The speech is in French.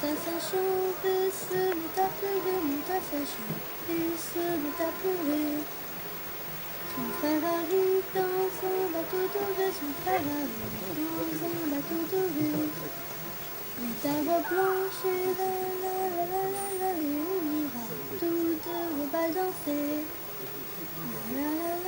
Tasaşu mu tatlı mu tasaşu Bismu tatlı Son frère arrive dans un bateau doré Son frère arrive dans un bateau doré Les tables blanches et la la la la la la Et on ira toutes rebalancer La la la